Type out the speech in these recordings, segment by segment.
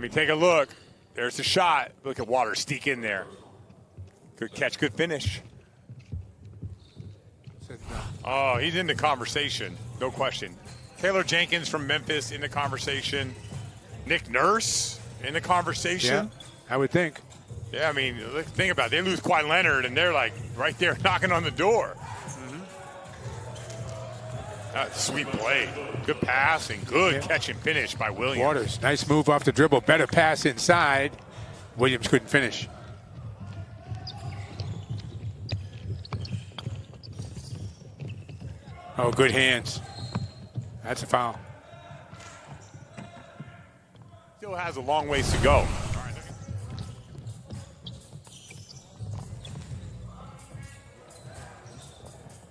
mean, take a look. There's the shot. Look at Waters take in there. Good catch, good finish. Oh, he's in the conversation, no question. Taylor Jenkins from Memphis in the conversation. Nick Nurse in the conversation. Yeah, I would think. Yeah, I mean, think about it. They lose Kawhi Leonard, and they're like right there knocking on the door. That's sweet play. Good pass and good Yeah. catch and finish by Williams. Waters, nice move off the dribble. Better pass inside. Williams couldn't finish. Oh, good hands. That's a foul. Still has a long ways to go.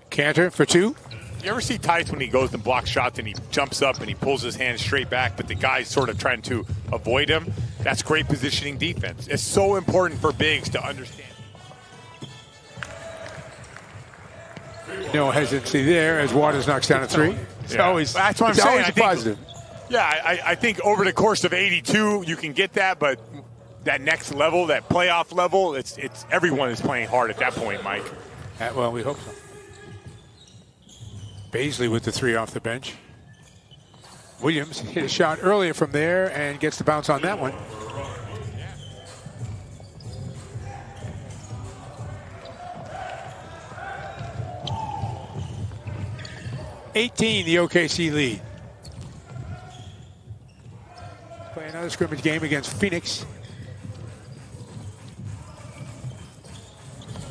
Kanter for two. You ever see Theis when he goes to block shots and he jumps up and he pulls his hand straight back, but the guy's sort of trying to avoid him? That's great positioning defense. It's so important for bigs to understand. No hesitancy there as Waters knocks down a three. It's Yeah. always, That's what I'm it's saying. always I a think- positive. Yeah, I, I think over the course of 82, you can get that, but that next level, that playoff level, it's it's everyone is playing hard at that point, Mike. Uh, well, we hope so. Bazley with the three off the bench. Williams hit a shot earlier from there and gets the bounce on that one. Eighteen, the OKC lead. Play another scrimmage game against Phoenix.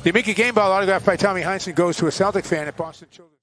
The Mickey Game Ball autographed by Tommy Heinsohn goes to a Celtic fan at Boston Children's.